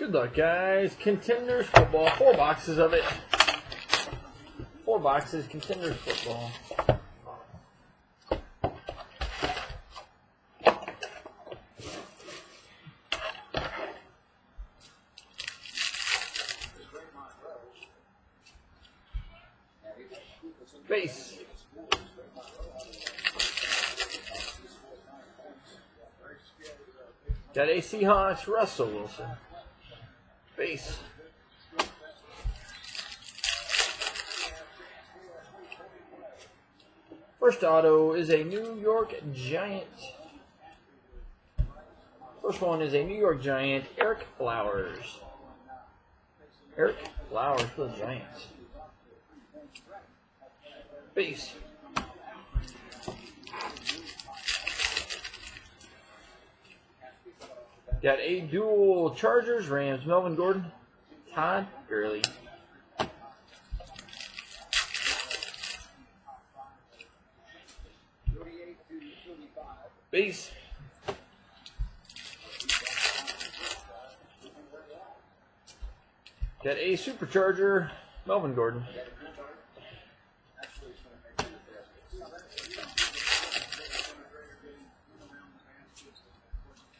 Good luck, guys. Contenders football. Four boxes of it. Four boxes. Contenders football. Base. Got a Seahawks, Russell Wilson. First auto is a New York Giant. First one is a New York Giant, Ereck Flowers. Ereck Flowers for the Giants. Base. Got a dual Chargers, Rams, Melvin Gordon, Todd Gurley. Base. Got a supercharger, Melvin Gordon.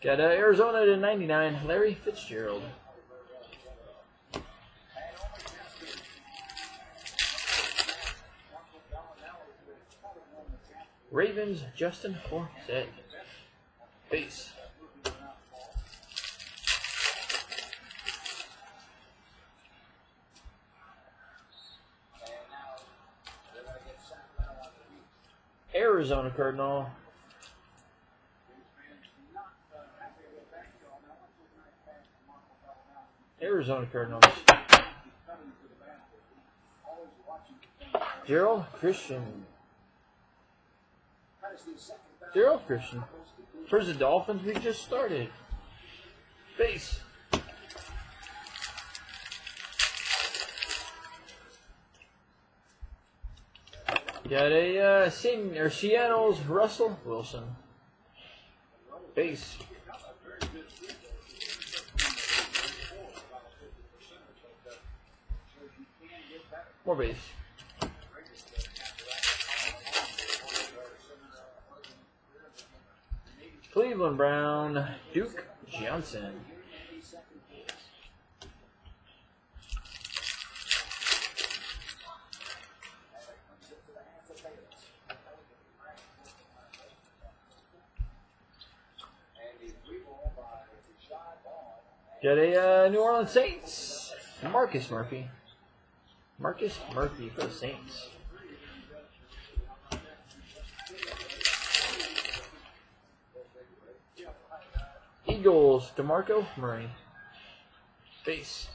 Got uh, Arizona to 99, Larry Fitzgerald. Ravens, Justin Forsett. Base. Arizona Cardinal, Arizona Cardinals. Gerald Christian. Gerald Christian. Where's the Dolphins? We just started. Base. Got a uh, Seattle's Russell Wilson. Base. Cleveland Brown, Duke Johnson. Got a uh, New Orleans Saints, Marcus Murphy. Marcus Murphy for the Saints. Eagles, DeMarco Murray. Base.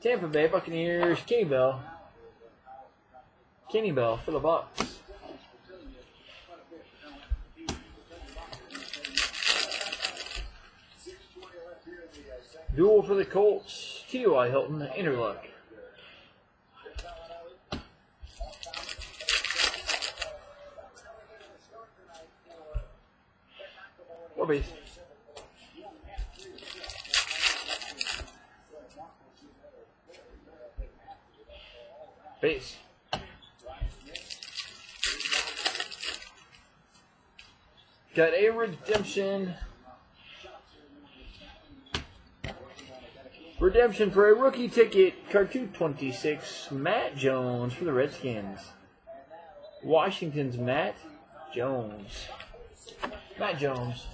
Tampa Bay Buccaneers, Kenny Bell. Kenny Bell for the Bucks. Duel for the Colts, T.Y. Hilton, Andrew Luck. Four base. Base. Got a redemption. Redemption for a rookie ticket, cartoon 26, Matt Jones for the Redskins. Washington's Matt Jones. Matt Jones.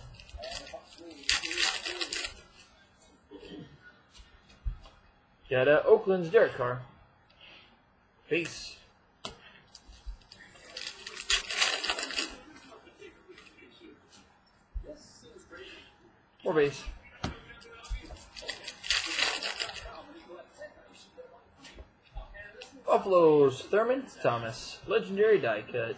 Got uh, Oakland's Derek Carr. Peace. More base. Buffaloes, Thurman Thomas, legendary die cut.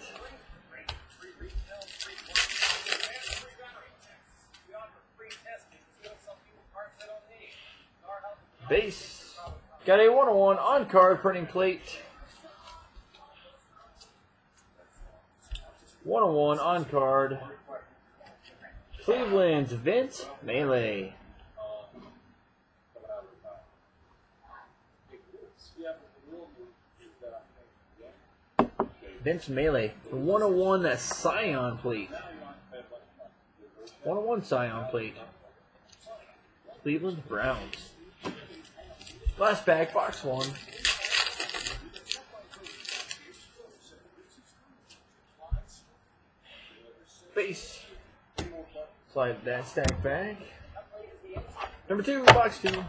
Base. Got a 101 on card printing plate. 101 on card. Cleveland's Vince Mayle. Vince Mayle. The 101 cyan plate. 101 cyan plate. Cleveland Browns. Last bag, box one. Base. Slide that stack back. Number two, box two.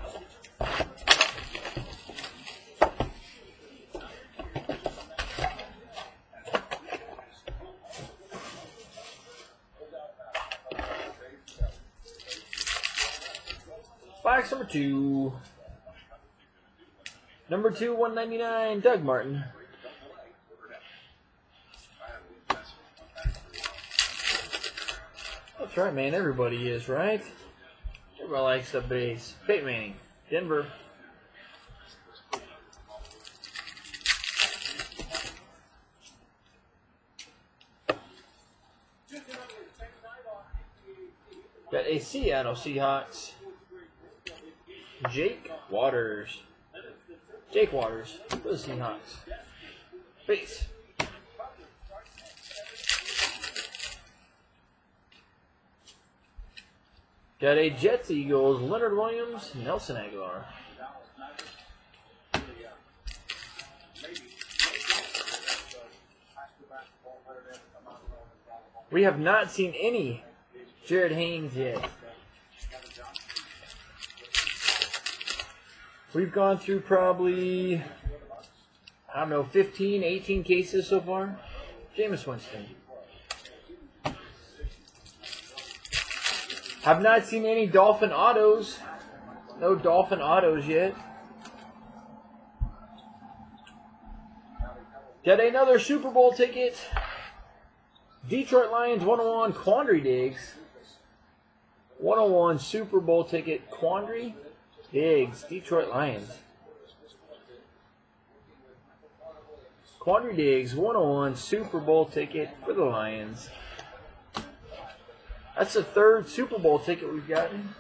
Box number two. Number two, 199, Doug Martin. That's right, man. Everybody is, right? Everybody likes the base. Peyton Manning, Denver. Got a Seattle Seahawks. Jake Waters. Jake Waters for he Seahawks. Base. Got a Jets Eagles, Leonard Williams, Nelson Agholor. We have not seen any Jared Haynes yet. We've gone through probably, I don't know, 15, 18 cases so far. Jameis Winston. Have not seen any Dolphin autos. No Dolphin autos yet. Got another Super Bowl ticket. Detroit Lions 101 Quandre Diggs. 101 Super Bowl ticket Quandre Diggs, Detroit Lions. Quandre Diggs, 101 Super Bowl ticket for the Lions. That's the third Super Bowl ticket we've gotten.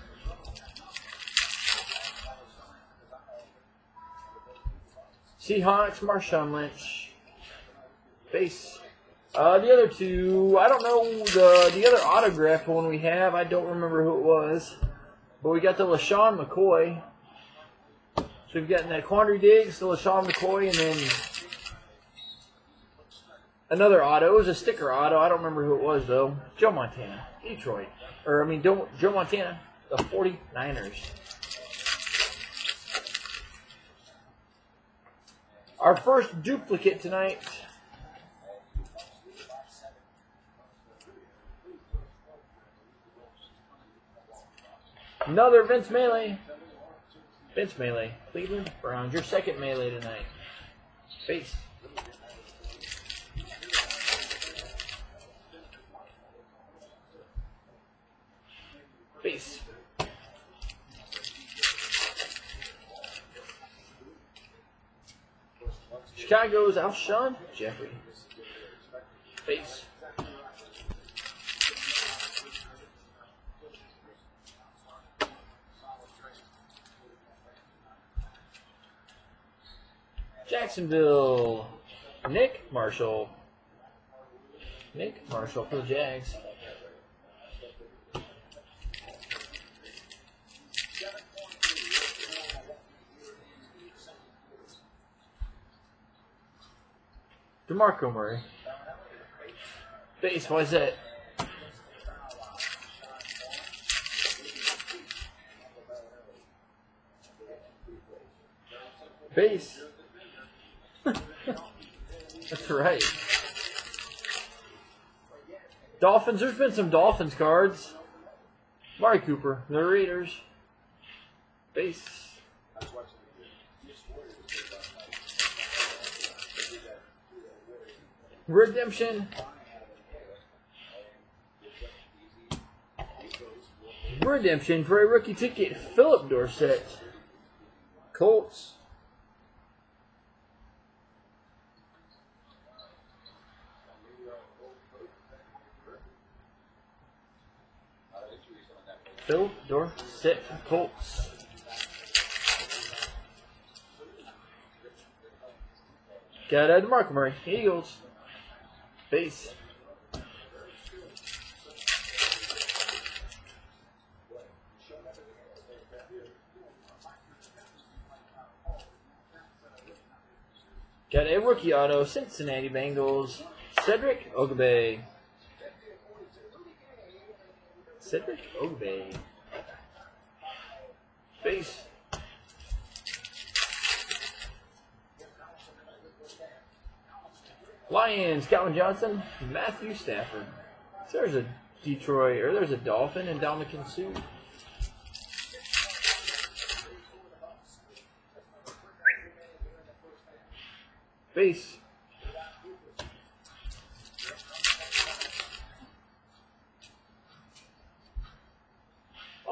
Seahawks, Marshawn Lynch. Base. Uh, the other two, I don't know the the other autograph one we have. I don't remember who it was. But we got the LeSean McCoy. So we've gotten that Quandre Diggs, the LeSean McCoy, and then another auto. It was a sticker auto. I don't remember who it was, though. Joe Montana, Detroit. Or, I mean, don't, Joe Montana, the 49ers. Our first duplicate tonight. Another Vince Mayle. Vince Mayle. Cleveland Browns. Your second Mayle tonight. Base. Base. Chicago's Alshon Jeffery. Base. Jacksonville, Nick Marshall. Nick Marshall for the Jags. DeMarco Murray. Base, why? Base. That's right. Dolphins, there's been some Dolphins cards. Mari Cooper, the Raiders. Base. Redemption. Redemption for a rookie ticket, Phillip Dorsett. Colts. Phil Dorsett Colts. Got DeMarco Murray, Eagles. Base. Got a rookie auto, Cincinnati Bengals, Cedric Ogbuehi. Cedric Ogbuehi. Base. Lions, Calvin Johnson, Matthew Stafford. So there's a Detroit, or there's a Dolphin and Ndamukong Suh. Base.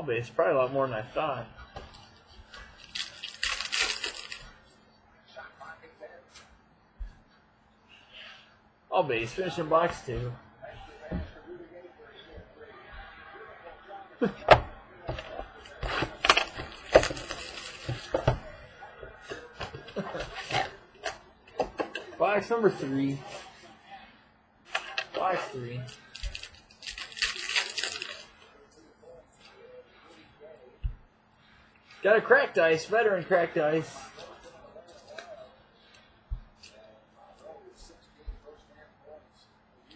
I'll base probably a lot more than I thought. I'll base finishing box two. Box number three. Box three. Got a cracked ice, veteran cracked ice.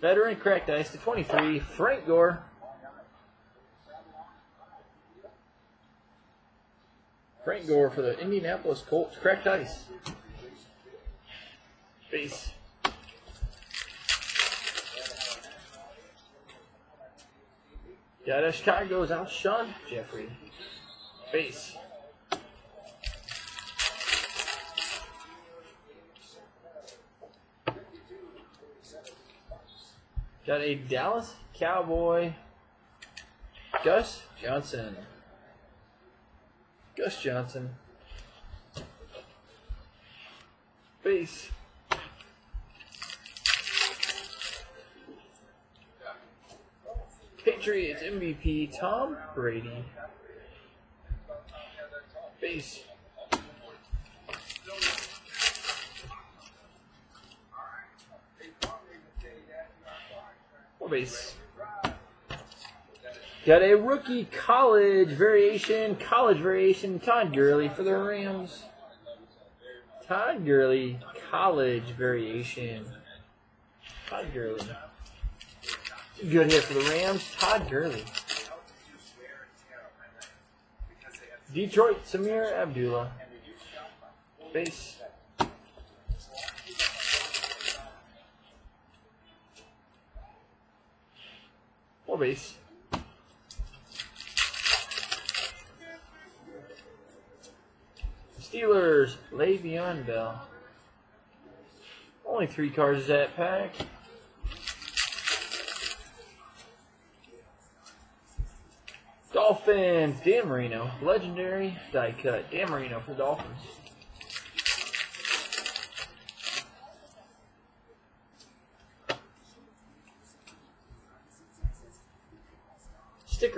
Veteran cracked ice to 23, Frank Gore. Frank Gore for the Indianapolis Colts, cracked ice. Base. Got a Chicago's out Sean Jeffrey. Base. Got a Dallas Cowboy. Gus Johnson. Gus Johnson. Base. Patriots MVP Tom Brady. Base. Base. Got a rookie college variation, college variation, Todd Gurley for the Rams. Todd Gurley, college variation. Todd Gurley. Good hit for the Rams. Todd Gurley. Detroit, Samir Abdullah. Base. Base. Steelers, Le'Veon Bell. Only three cards that pack. Dolphins, Dan Marino. Legendary die cut. Dan Marino for Dolphins.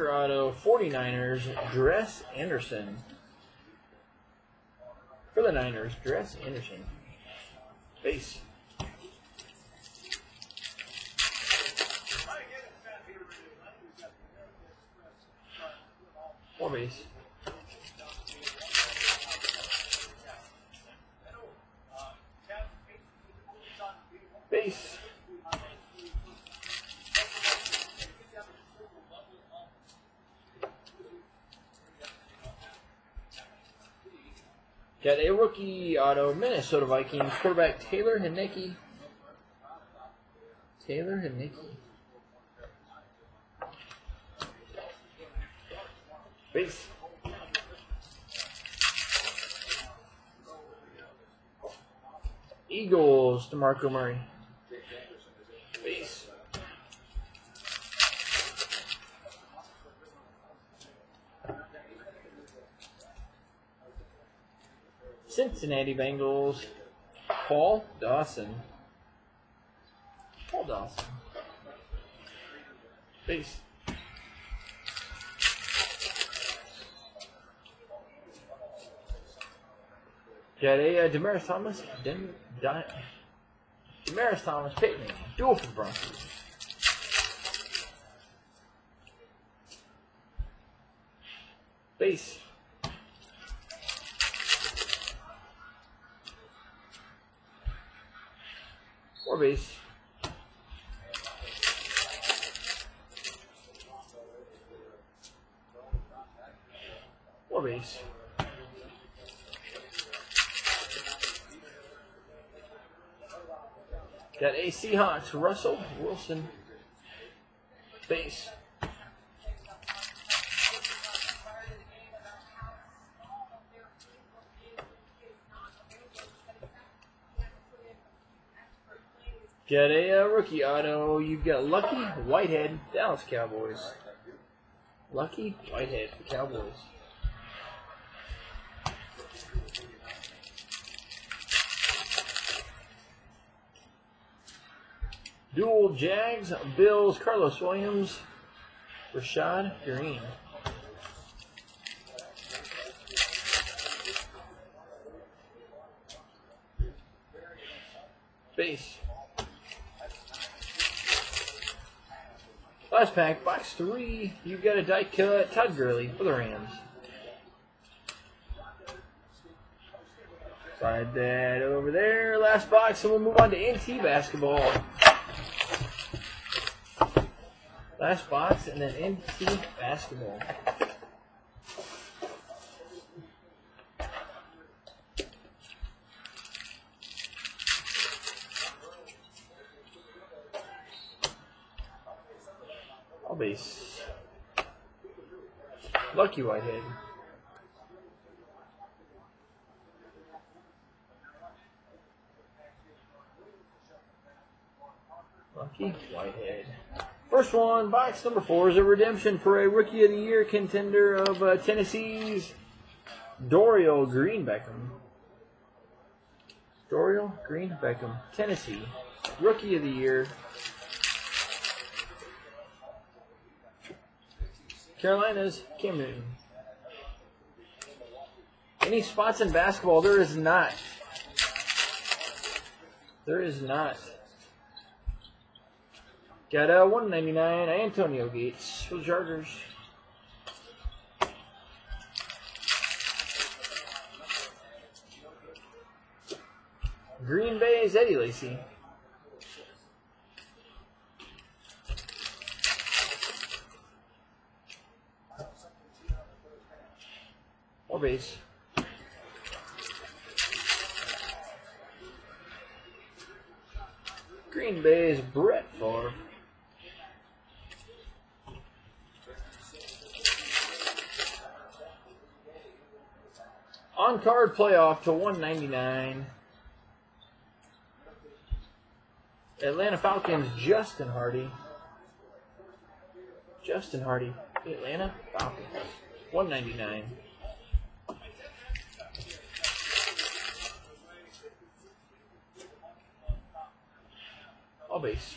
Sticker auto, 49ers, Dres Anderson. For the Niners, Dres Anderson. Base. Base. Base. Got a rookie auto, Minnesota Vikings quarterback Taylor Heinicke. Taylor Heinicke. Base. Eagles, DeMarco Murray. Cincinnati Bengals, Paul Dawson. Paul Dawson. Peace. Got a uh, Demaryius Thomas, Dem, Di, Demaryius Thomas Pittman, dual for Broncos. Peace. Four base. Got a Seahawks, Russell Wilson. Base. Got a uh, rookie auto. You've got Lucky Whitehead, Dallas Cowboys. Lucky Whitehead, the Cowboys. Dual Jags, Bills, Carlos Williams, Rashad Greene. Base. Last pack, box three. You've got a die cut, Todd Gurley for the Rams. Slide that over there. Last box, and we'll move on to NT basketball. Last box, and then NT basketball. All base. Lucky Whitehead. Lucky Whitehead. First one, box number four, is a redemption for a Rookie of the Year contender of uh, Tennessee's Dorial Green Beckham. Dorial Green Beckham, Tennessee. Rookie of the Year. Carolina's Cam Newton. Any spots in basketball? There is not. There is not. Got uh, a 199 Antonio Gates for the Chargers. Green Bay's Eddie Lacy. Green Bay's Brett Favre. On card playoff to 199. Atlanta Falcons, Justin Hardy. Justin Hardy, Atlanta Falcons, 199. Base.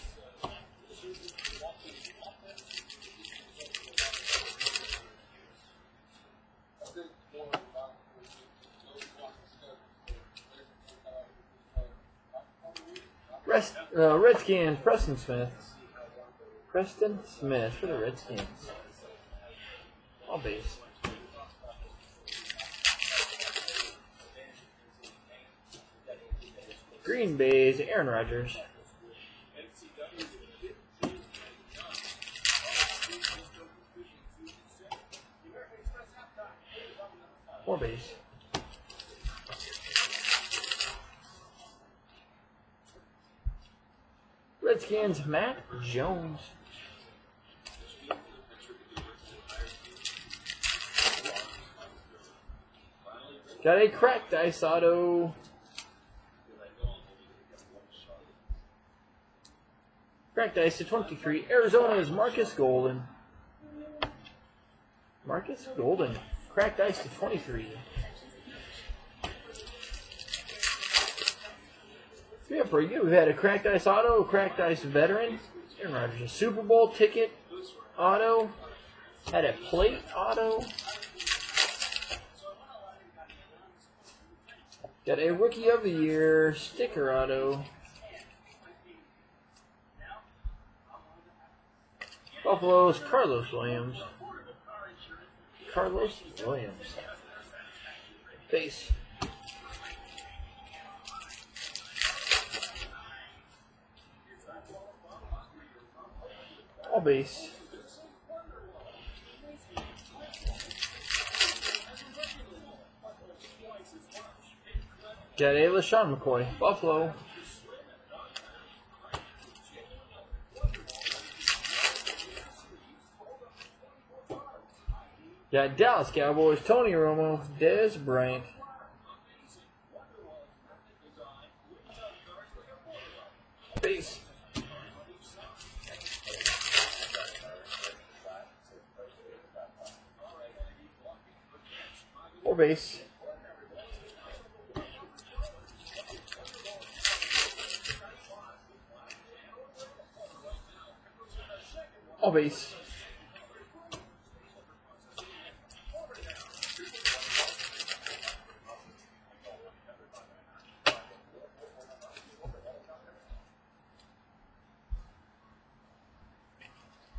Rest, uh, Redskins, Preston Smith. Preston Smith for the Redskins. All base. Green Bay's Aaron Rodgers. Redskins, Matt Jones. Got a cracked ice auto. Cracked ice to 23. Arizona's Marcus Golden. Marcus Golden. Cracked ice to 23. We've had a cracked ice auto, cracked ice veteran, Aaron Rodgers, a Super Bowl ticket auto, had a plate auto, Got a Rookie of the Year sticker auto. Buffalo's Carlos Williams. Carlos Williams. Base. Base. Got a LeSean McCoy. Buffalo. Got Dallas Cowboys. Tony Romo. Dez Bryant. Base. Or base.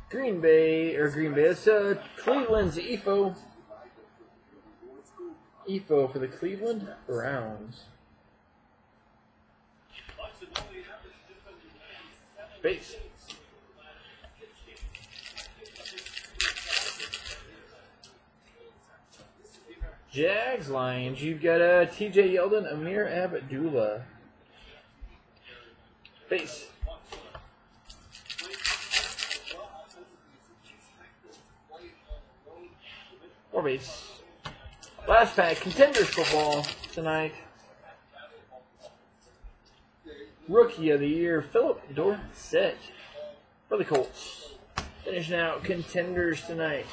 Green Bay or Green Bay. It's uh, Cleveland's EFO. EFO for the Cleveland Browns. Base. Jags Lions. You've got uh, T.J. Yeldon, Ameer Abdullah. Base. Four base. Last pack, contenders football tonight. Rookie of the year, Phillip Dorsett for the Colts. Finishing out contenders tonight.